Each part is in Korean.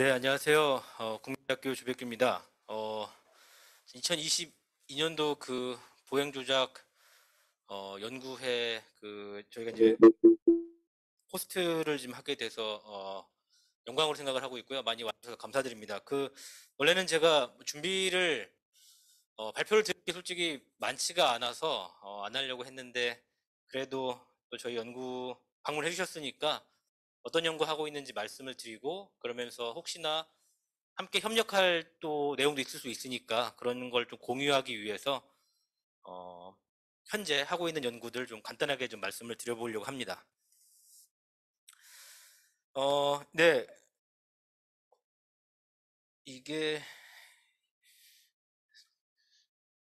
네, 안녕하세요. 어, 국민대학교 주백규입니다. 어, 2022년도 그 보행 조작 어, 연구회 그 저희가 이제 호스트를 지금 하게 돼서 어, 영광으로 생각을 하고 있고요. 많이 와주셔서 감사드립니다. 그 원래는 제가 준비를 어, 발표를 드릴 게 솔직히 많지가 않아서 어, 안 하려고 했는데 그래도 또 저희 연구 방문해 주셨으니까 어떤 연구하고 있는지 말씀을 드리고 그러면서 혹시나 함께 협력할 또 내용도 있을 수 있으니까 그런 걸 좀 공유하기 위해서 어, 현재 하고 있는 연구들 좀 간단하게 좀 말씀을 드려보려고 합니다. 어, 네. 이게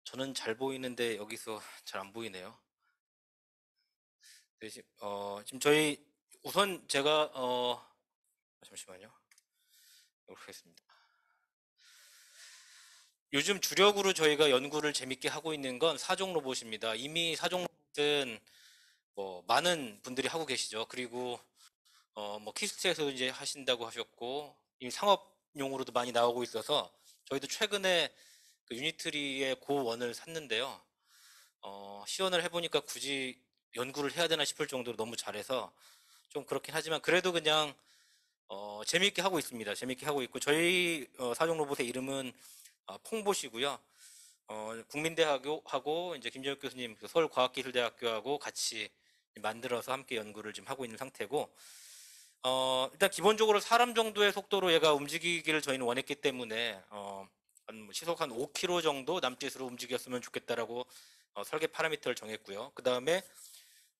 저는 잘 보이는데 여기서 잘 안 보이네요. 어, 지금 저희 우선 제가 어, 잠시만요. 이렇게 하겠습니다. 요즘 주력으로 저희가 연구를 재밌게 하고 있는 건 사종 로봇입니다. 이미 사종 로봇은 뭐 많은 분들이 하고 계시죠. 그리고 어, 뭐 키스트에서 이제 하신다고 하셨고 이미 상업용으로도 많이 나오고 있어서 저희도 최근에 그 유니트리의 고원을 샀는데요. 어, 시연을 해보니까 굳이 연구를 해야 되나 싶을 정도로 너무 잘해서 좀 그렇긴 하지만 그래도 그냥 어, 재미있게 하고 있습니다. 재미있게 하고 있고 저희 어, 사종 로봇의 이름은 어, 퐁봇이고요. 어, 국민대학교하고 이제 김정혁 교수님 그 서울과학기술대학교하고 같이 만들어서 함께 연구를 지금 하고 있는 상태고 어, 일단 기본적으로 사람 정도의 속도로 얘가 움직이기를 저희는 원했기 때문에 어, 한뭐 시속 한 5km 정도 남짓으로 움직였으면 좋겠다라고 어, 설계 파라미터를 정했고요. 그 다음에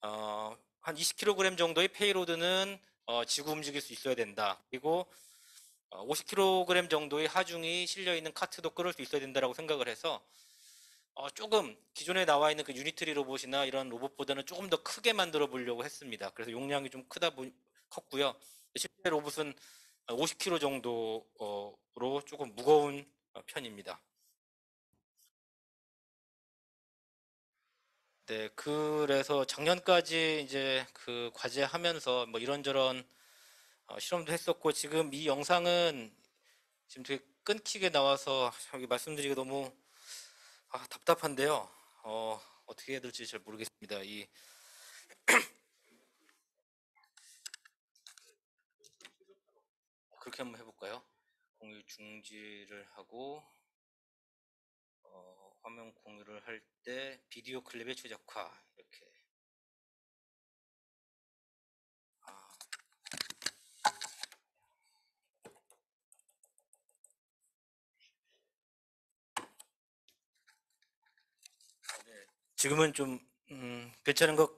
어, 한 20kg 정도의 payload는 어, 지고 움직일 수 있어야 된다. 그리고 어, 50kg 정도의 하중이 실려 있는 카트도 끌을 수 있어야 된다라고 생각을 해서 어, 조금 기존에 나와 있는 그 유니트리 로봇이나 이런 로봇보다는 조금 더 크게 만들어 보려고 했습니다. 그래서 용량이 좀 크다 보, 컸고요. 실제 로봇은 50kg 정도로 조금 무거운 어, 편입니다. 네, 그래서 작년까지 이제 그 과제 하면서 뭐 이런저런 어, 실험도 했었고 지금 이 영상은 지금 되게 끊기게 나와서 여기 말씀드리기 너무 아, 답답한데요. 어, 어떻게 해야 될지 잘 모르겠습니다. 이 그렇게 한번 해볼까요? 공유 중지를 하고 어, 화면 공유를 할 때 비디오 클립의 최적화 이렇게 아, 네, 지금은 좀 음, 괜찮은 것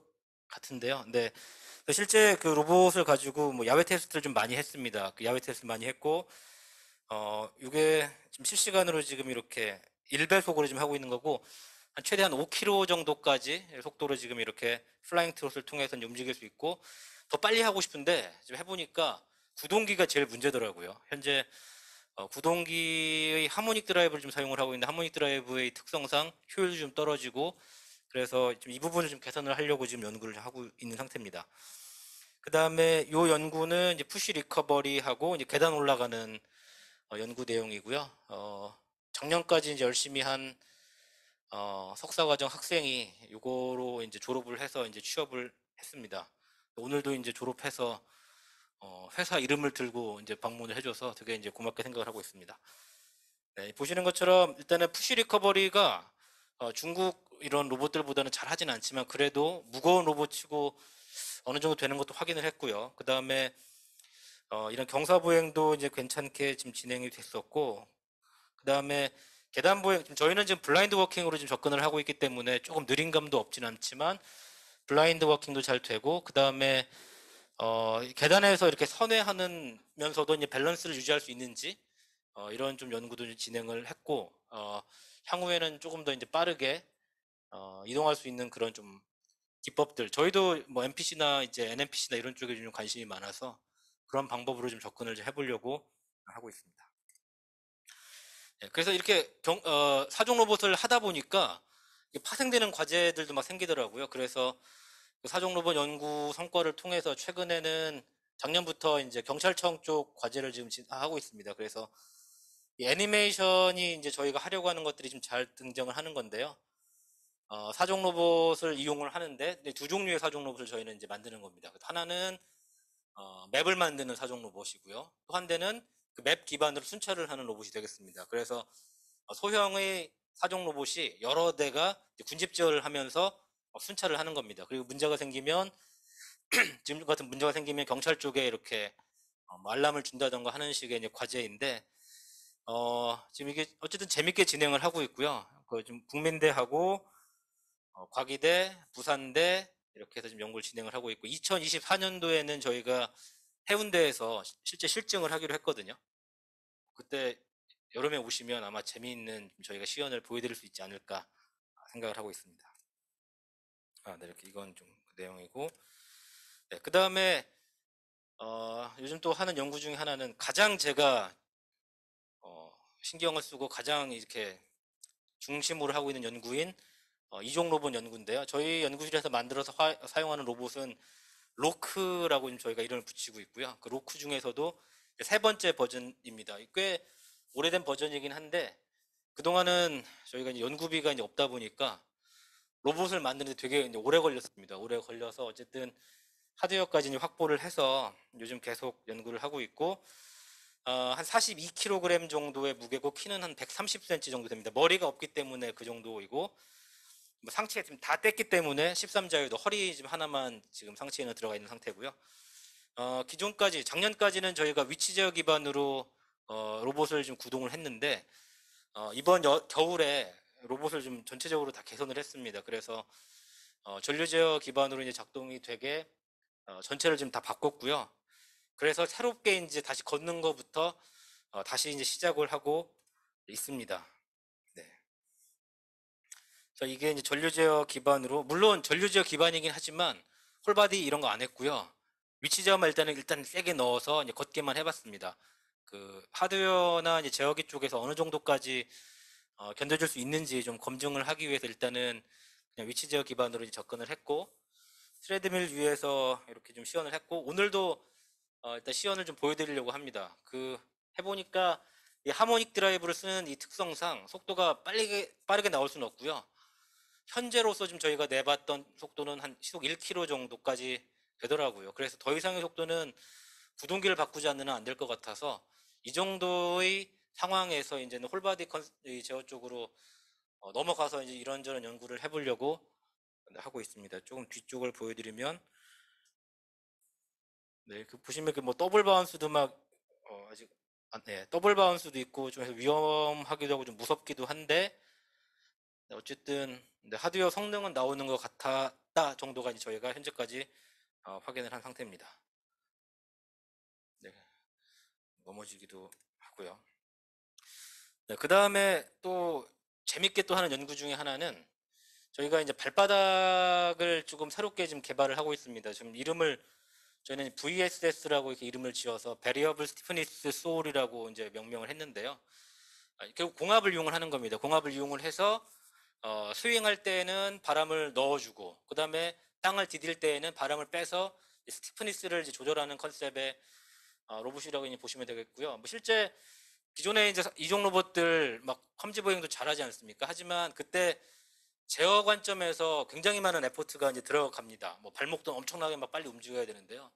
같은데요. 네. 실제 그 로봇을 가지고 뭐 야외 테스트를 좀 많이 했습니다. 그 야외 테스트 많이 했고, 어, 이게 지금 실시간으로 지금 이렇게 1배속으로 지금 하고 있는 거고, 한 최대한 5km 정도까지 속도로 지금 이렇게 flying trot을 통해서 움직일 수 있고, 더 빨리 하고 싶은데, 지금 해보니까 구동기가 제일 문제더라고요. 현재 어, 구동기의 harmonic drive를 좀 사용을 하고 있는데, harmonic drive의 특성상 효율도 좀 떨어지고, 그래서 지금 이 부분을 좀 개선을 하려고 지금 연구를 하고 있는 상태입니다. 그 다음에 요 연구는 이제 푸시 리커버리하고 이제 계단 올라가는 어, 연구 내용이고요. 어, 작년까지 이제 열심히 한 어, 석사과정 학생이 요거로 이제 졸업을 해서 이제 취업을 했습니다. 오늘도 이제 졸업해서 어, 회사 이름을 들고 이제 방문을 해줘서 되게 이제 고맙게 생각을 하고 있습니다. 네, 보시는 것처럼 일단은 push recovery가 어, 중국 이런 로봇들보다는 잘 하진 않지만 그래도 무거운 로봇치고 어느 정도 되는 것도 확인을 했고요. 그 다음에 어, 이런 경사보행도 이제 괜찮게 지금 진행이 됐었고, 그 다음에 계단 보행, 저희는 지금 blind walking으로 지금 접근을 하고 있기 때문에 조금 느린 감도 없진 않지만 blind walking도 잘 되고, 그 다음에 어, 계단에서 이렇게 선회하면서도 이제 밸런스를 유지할 수 있는지 어, 이런 좀 연구도 좀 진행을 했고, 어, 향후에는 조금 더 이제 빠르게 어, 이동할 수 있는 그런 좀 기법들. 저희도 뭐 NPC나 이제 NNPC나 이런 쪽에 좀 관심이 많아서 그런 방법으로 좀 접근을 좀 해보려고 하고 있습니다. 네, 그래서 이렇게 경- 어, 사종 로봇을 하다 보니까 파생되는 과제들도 막 생기더라고요. 그래서 그 사종 로봇 연구 성과를 통해서 최근에는 작년부터 이제 경찰청 쪽 과제를 지금 진- 하고 있습니다. 그래서 이 애니메이션이 이제 저희가 하려고 하는 것들이 좀 잘 등장을 하는 건데요. 어, 사종 로봇을 이용을 하는데 두 종류의 사종 로봇을 저희는 이제 만드는 겁니다. 하나는 어, 맵을 만드는 사종 로봇이고요. 또 한 대는 그 맵 기반으로 순찰을 하는 로봇이 되겠습니다. 그래서 어, 소형의 사종 로봇이 여러 대가 이제 군집 제어를 하면서 어, 순찰을 하는 겁니다. 그리고 문제가 생기면 지금 같은 문제가 생기면 경찰 쪽에 이렇게 어, 뭐 알람을 준다던가 하는 식의 과제인데 어, 지금 이게 어쨌든 재밌게 진행을 하고 있고요. 그좀 국민대하고 어, 과기대, 부산대 이렇게 해서 지금 연구를 진행을 하고 있고 2024년도에는 저희가 해운대에서 시- 실제 실증을 하기로 했거든요. 그때 여름에 오시면 아마 재미있는 저희가 시연을 보여드릴 수 있지 않을까 생각을 하고 있습니다. 아, 네, 이렇게 이건 좀 그 내용이고, 네, 그 다음에 어, 요즘 또 하는 연구 중에 하나는 가장 제가 어, 신경을 쓰고 가장 이렇게 중심으로 하고 있는 연구인 어, 이종 로봇 연구인데요. 저희 연구실에서 만들어서 화- 사용하는 로봇은 로크라고 저희가 이름을 붙이고 있고요. 그 로크 중에서도 세 번째 버전입니다. 꽤 오래된 버전이긴 한데 그동안은 저희가 이제 연구비가 이제 없다 보니까 로봇을 만드는데 되게 오래 걸렸습니다. 오래 걸려서 어쨌든 하드웨어까지 확보를 해서 요즘 계속 연구를 하고 있고 어, 한 42kg 정도의 무게고 키는 한 130cm 정도 됩니다. 머리가 없기 때문에 그 정도이고 뭐 상체가 지금 다 뗐기 때문에 13자유도 허리 지금 하나만 지금 상체에는 들어가 있는 상태고요. 어, 기존까지 작년까지는 저희가 위치 제어 기반으로 어, 로봇을 좀 구동을 했는데 어, 이번 여- 겨울에 로봇을 좀 전체적으로 다 개선을 했습니다. 그래서 어, 전류 제어 기반으로 이제 작동이 되게 어, 전체를 지금 다 바꿨고요. 그래서 새롭게 이제 다시 걷는 것부터 어, 다시 이제 시작을 하고 있습니다. 네. 그래서 이게 이제 전류 제어 기반으로 물론 전류 제어 기반이긴 하지만 whole body 이런 거 안 했고요. 위치 제어만 일단은 일단 세게 넣어서 이제 걷기만 해봤습니다. 그 하드웨어나 이제 제어기 쪽에서 어느 정도까지 어, 견뎌줄 수 있는지 좀 검증을 하기 위해서 일단은 그냥 위치 제어 기반으로 이제 접근을 했고 트레드밀 위에서 이렇게 좀 시연을 했고 오늘도 어, 일단 시연을 좀 보여드리려고 합니다. 그 해보니까 이 harmonic drive를 쓰는 이 특성상 속도가 빠르게 빠르게 나올 수는 없고요. 현재로서 지금 저희가 내봤던 속도는 한 시속 1km 정도까지 되더라고요. 그래서 더 이상의 속도는 구동기를 바꾸지 않으면 안될 것 같아서 이 정도의 상황에서 이제는 whole body con, 이 제어 쪽으로 어, 넘어가서 이제 이런저런 연구를 해보려고 하고 있습니다. 조금 뒤쪽을 보여드리면 네, 그 보시면 그 뭐 double bounce도 막 어, 아직 안, 네, double bounce도 있고 좀 해서 위험하기도 하고 좀 무섭기도 한데 네, 어쨌든 네, 하드웨어 성능은 나오는 것 같았다 정도가 이제 저희가 현재까지 어, 확인을 한 상태입니다. 네, 넘어지기도 하고요. 네, 그 다음에 또 재밌게 또 하는 연구 중에 하나는 저희가 이제 발바닥을 조금 새롭게 지금 개발을 하고 있습니다. 지금 이름을 저희는 VSS라고 이렇게 이름을 지어서 Variable Stiffness Sole이라고 이제 명명을 했는데요. 아, 결국 공압을 이용을 하는 겁니다. 공압을 이용을 해서 어, 스윙할 때는 바람을 넣어주고 그 다음에 땅을 디딜 때에는 바람을 빼서 stiffness를 조절하는 컨셉의 어, 로봇이라고 이제 보시면 되겠고요. 뭐 실제 기존에 이제 이족 로봇들 막 험지 보행도 잘하지 않습니까? 하지만 그때 제어 관점에서 굉장히 많은 effort가 이제 들어갑니다. 뭐 발목도 엄청나게 막 빨리 움직여야 되는데요.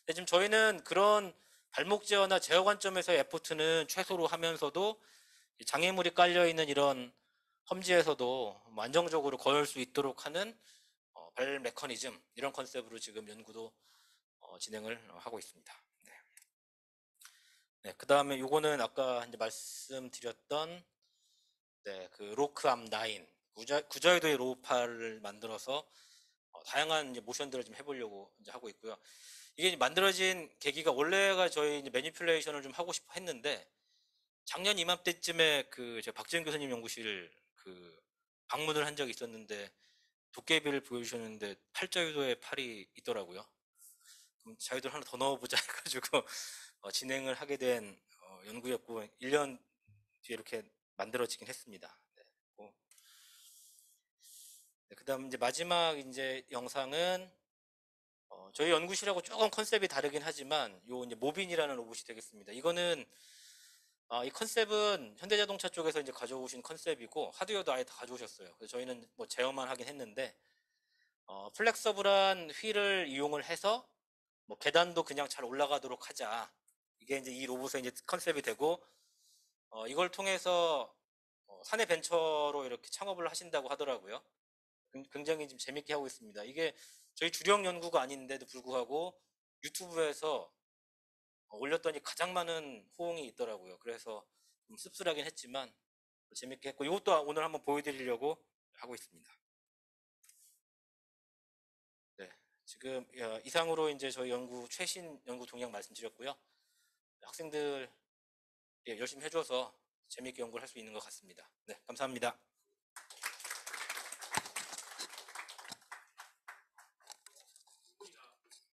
근데 지금 저희는 그런 발목 제어나 제어 관점에서의 effort는 최소로 하면서도 이 장애물이 깔려 있는 이런 험지에서도 뭐 안정적으로 걸을 수 있도록 하는 어, 발 메커니즘 이런 컨셉으로 지금 연구도 어, 진행을 하고 있습니다. 네. 네, 그 다음에 요거는 아까 이제 말씀드렸던 네, 그 로크암 9 구자, 구자유도의 로봇팔을 만들어서 어, 다양한 모션들을 좀 해보려고 하고 있고요. 이게 만들어진 계기가 원래가 저희 이제 매니플레이션을 좀 하고 싶어 했는데 작년 이맘때쯤에 그 박지현 교수님 연구실 그 방문을 한 적이 있었는데 도깨비를 보여주셨는데 팔자유도에 팔이 있더라고요. 그럼 자유도를 하나 더 넣어보자 해가지고 어, 진행을 하게 된 어, 연구였고 1년 뒤에 이렇게 만들어지긴 했습니다. 네, 네, 그다음 이제 마지막 이제 영상은 어, 저희 연구실하고 조금 컨셉이 다르긴 하지만 요 이제 모빈이라는 로봇이 되겠습니다. 이거는 아, 이 컨셉은 현대자동차 쪽에서 이제 가져오신 컨셉이고 하드웨어도 아예 다 가져오셨어요. 그래서 저희는 뭐 제어만 하긴 했는데 어, flexible한 휠을 이용을 해서 뭐 계단도 그냥 잘 올라가도록 하자. 이게 이제 이 로봇의 이제 컨셉이 되고 어, 이걸 통해서 어, 사내 벤처로 이렇게 창업을 하신다고 하더라고요. 굉- 굉장히 지금 재밌게 하고 있습니다. 이게 저희 주력 연구가 아닌데도 불구하고 유튜브에서 어, 올렸더니 가장 많은 호응이 있더라고요. 그래서 좀 씁쓸하긴 했지만 재밌게 했고 이것도 오늘 한번 보여드리려고 하고 있습니다. 네, 지금 어, 이상으로 이제 저희 연구 최신 연구 동향 말씀드렸고요. 학생들 예, 열심히 해줘서 재밌게 연구를 할 수 있는 것 같습니다. 네, 감사합니다.